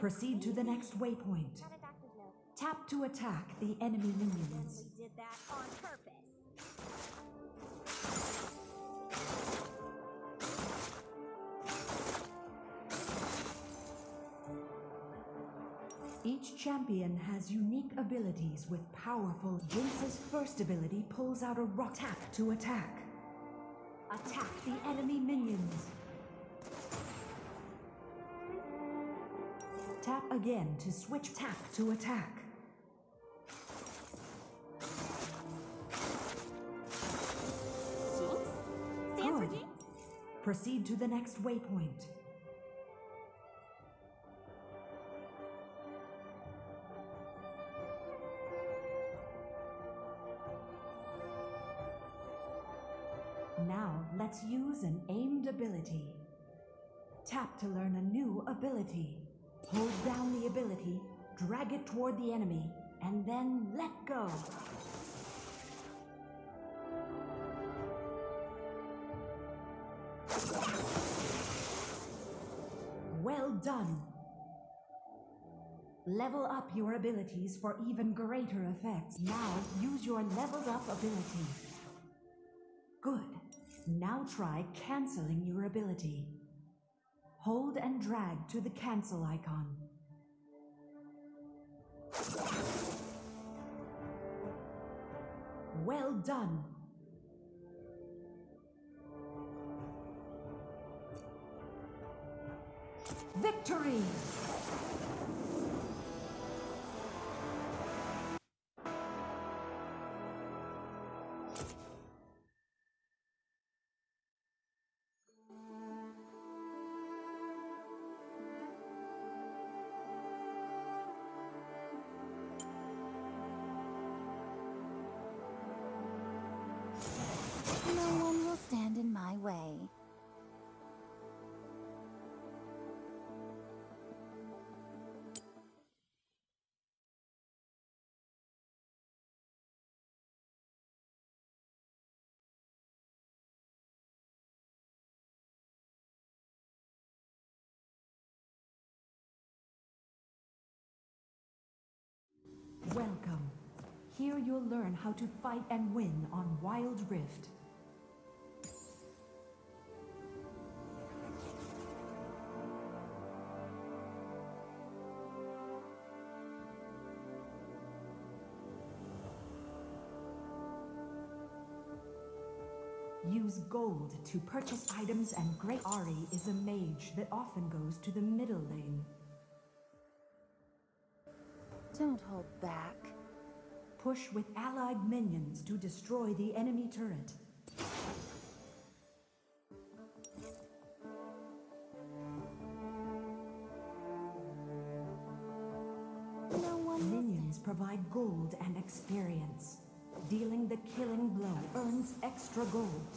Proceed to the next waypoint. Got a doctor's note. Tap to attack the enemy minions. We did that on purpose. Each champion has unique abilities with powerful. Jinx's first ability pulls out a rock tap to attack. Attack the enemy minions. Tap again to switch tap to attack. Jinx? Stands for Good. Proceed to the next waypoint. Now, let's use an aimed ability. Tap to learn a new ability. Hold down the ability, drag it toward the enemy, and then let go. Well done. Level up your abilities for even greater effects. Now use your leveled up ability. Good. Now try canceling your ability. Hold and drag to the cancel icon. Well done. Victory! Welcome. Here you'll learn how to fight and win on Wild Rift. Use gold to purchase items and Great Ahri is a mage that often goes to the middle lane. Don't hold back. Push with allied minions to destroy the enemy turret. No one Minions provide gold and experience. Dealing the killing blow earns extra gold.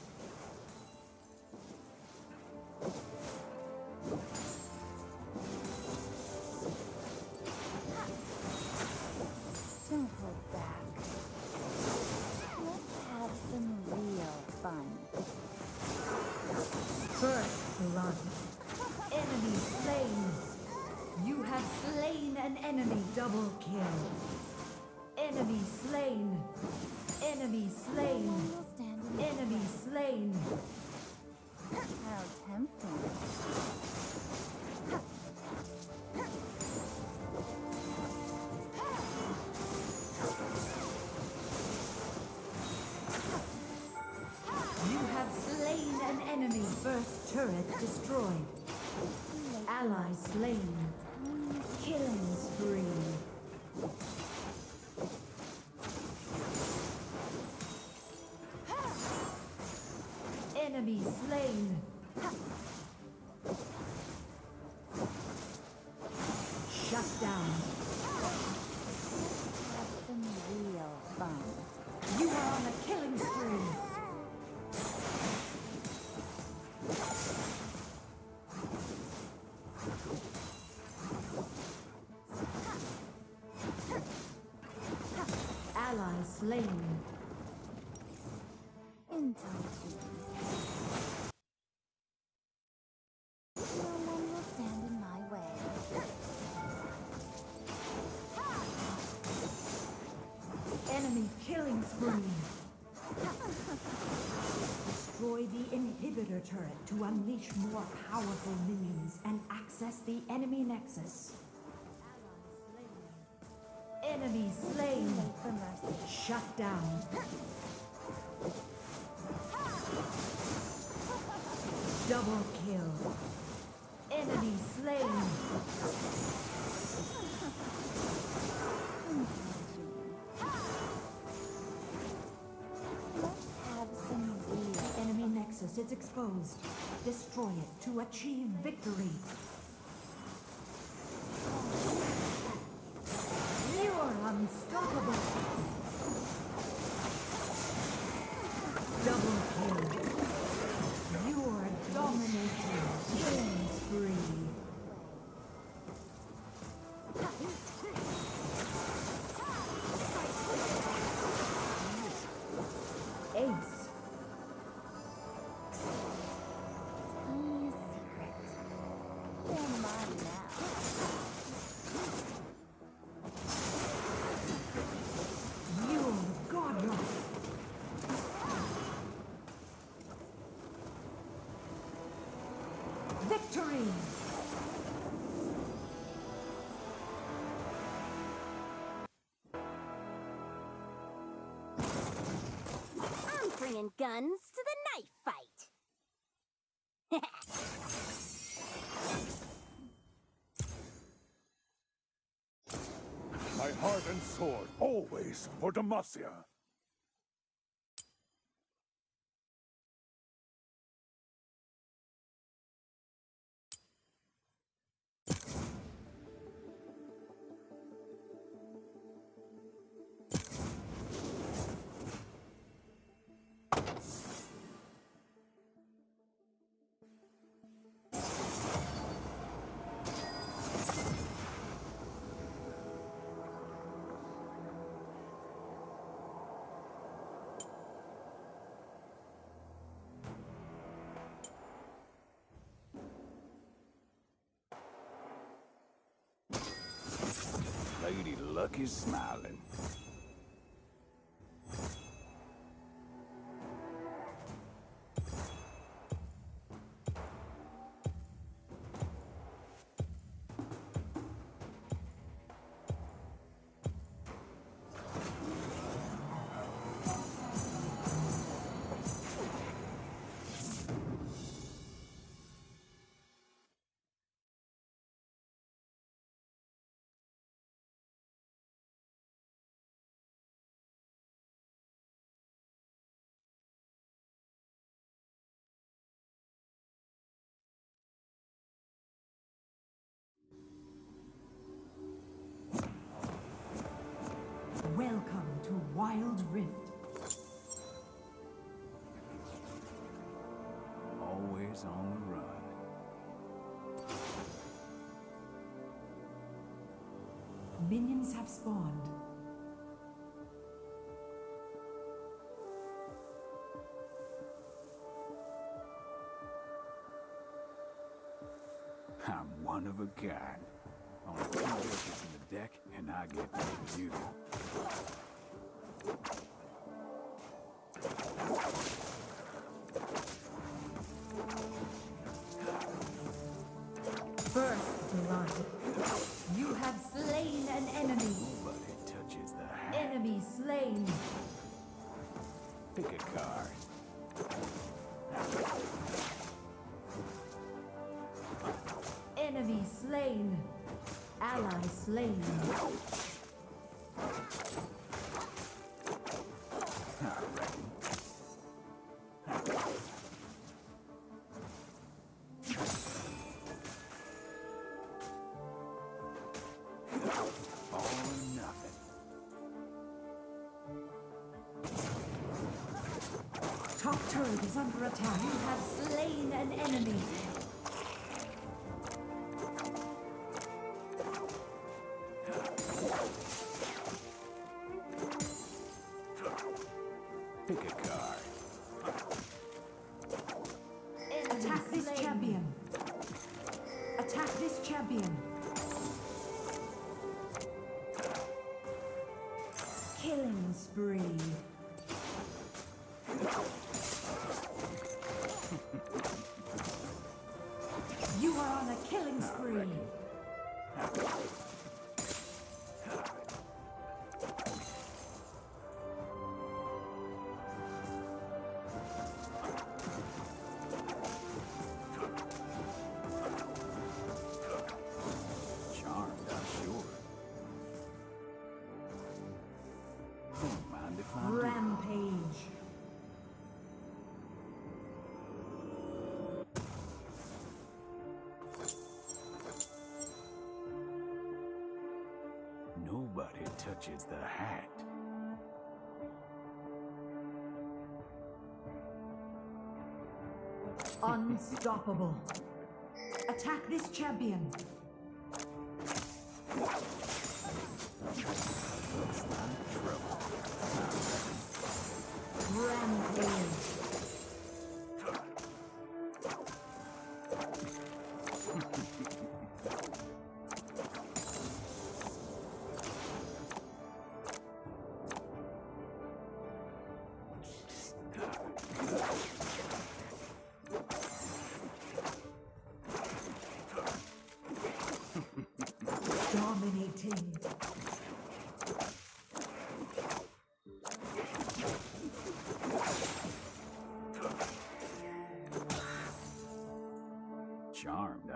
Double kill. slain. Enemy killing spree. Destroy the inhibitor turret to unleash more powerful minions and access the enemy nexus. Shut down. Double kill. Enemy slain. Enemy nexus is exposed. Destroy it to achieve victory. Bringing guns to the knife fight. My heart and sword, always for Demacia. Luck is smiling. Welcome to Wild Rift. Always on the run. Minions have spawned. I'm one of a kind. And I get you. Under attack. You have slain an enemy. Touches the hat. Unstoppable. Attack this champion.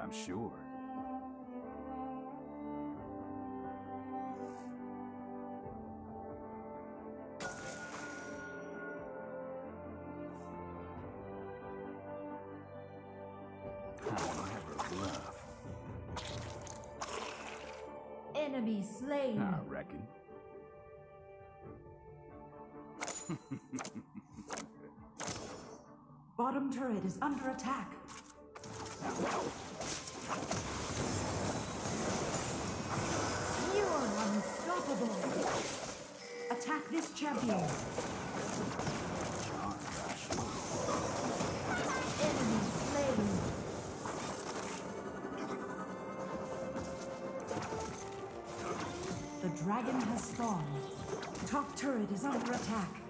I'm sure. Enemy slain. I reckon. Bottom turret is under attack. You're unstoppable. Attack this champion. The dragon has spawned. Top turret is under attack.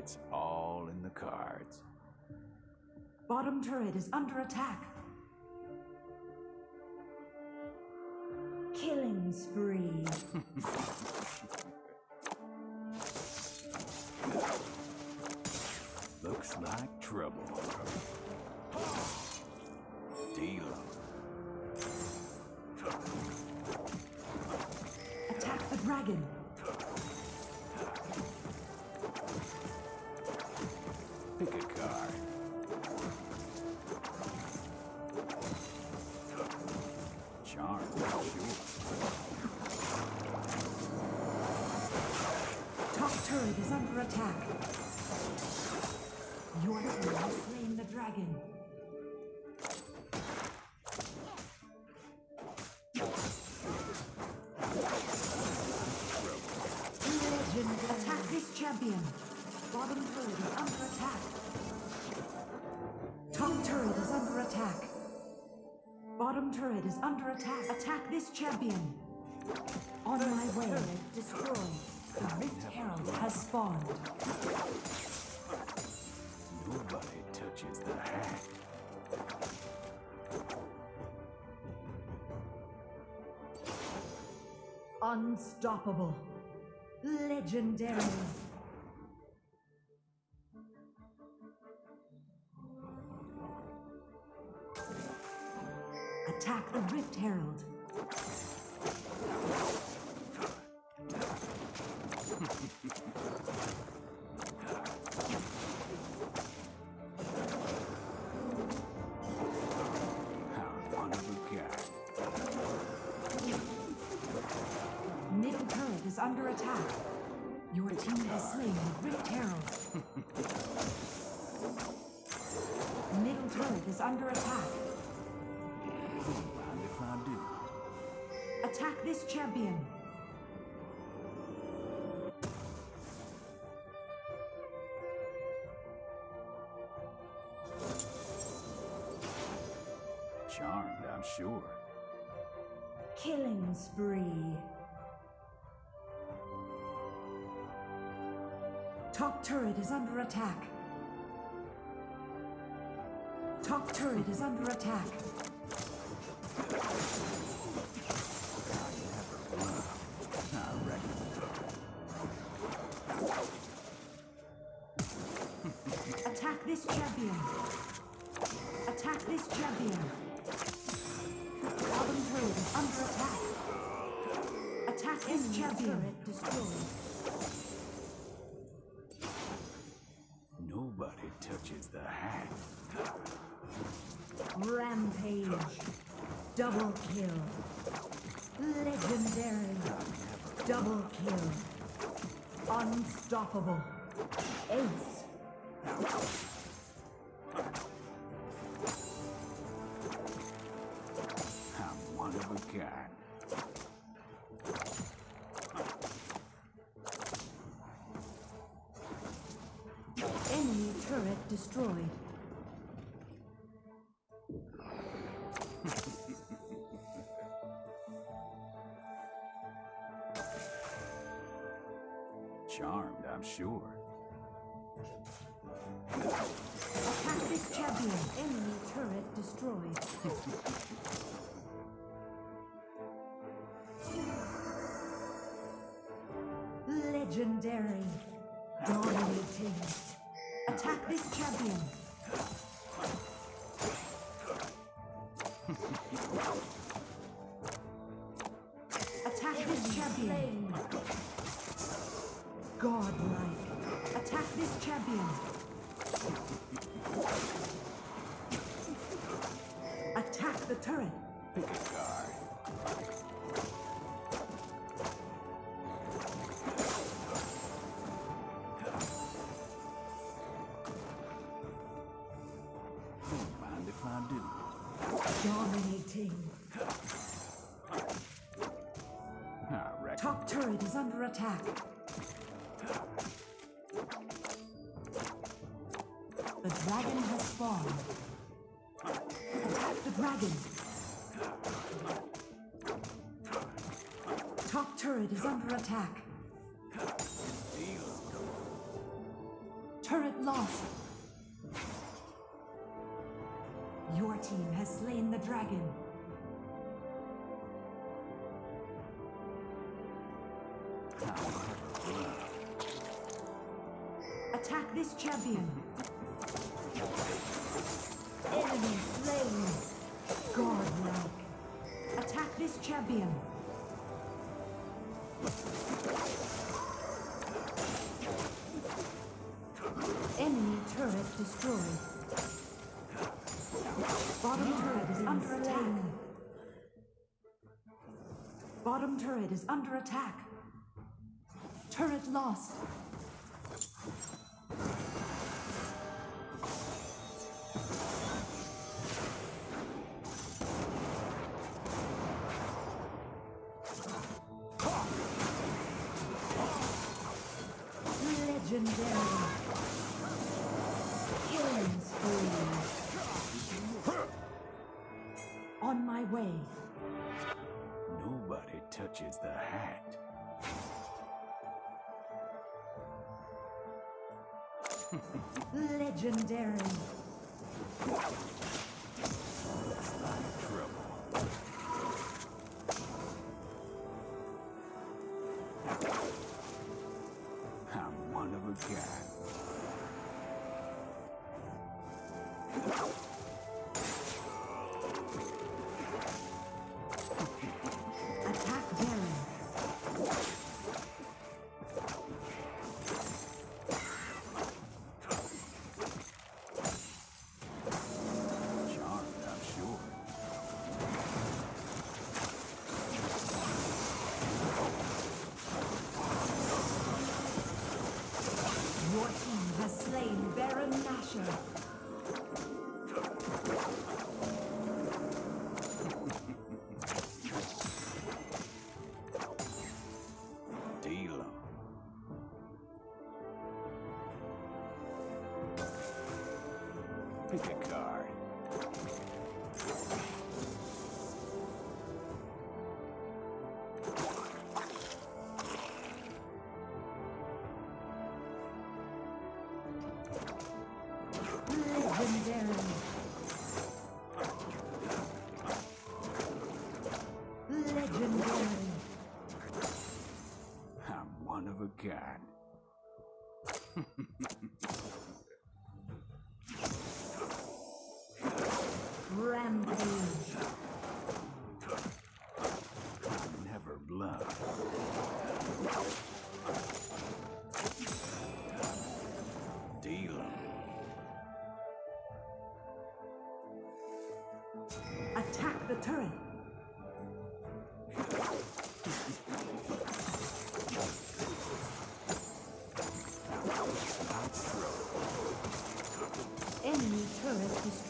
It's all in the cards. Bottom turret is under attack. Killing spree. turret is under attack. Your team has slain the dragon. Legend attack this champion. Bottom turret is under attack. Top turret is under attack. Bottom turret is under attack. Attack this champion. On my way. Destroyed. The Rift Herald has spawned. Nobody touches the hat. Unstoppable. Legendary. Attack the Rift Herald. Middle turret is under attack. Your team has slain the Great Herald. Middle turret is under attack. Attack this champion! I'm sure. Killing spree. Top turret is under attack. Top turret is under attack. Attack this champion. Attack this champion. This champion. destroyed. Nobody touches the hat. Rampage. Double kill. Legendary. Double kill. Unstoppable. Ace. I'm one of a kind. Charmed, I'm sure. Attack this champion. Enemy turret destroyed. Legendary. Dominating. Attack this champion. Dominating. Ah, Top turret is under attack. The dragon has spawned. Attack the dragon. Top turret is under attack. Turret lost. Has slain the dragon. Attack this champion. Enemy slain. Godlike. Attack this champion. Enemy turret destroyed. Bottom turret is under attack. Bottom turret is under attack. Turret lost. Legendary. Legendary. Trouble.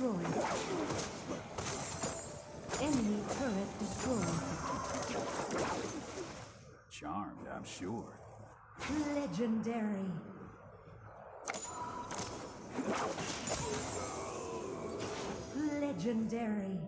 Destroyed. Enemy turret destroyed. Charmed, I'm sure. Legendary. Legendary.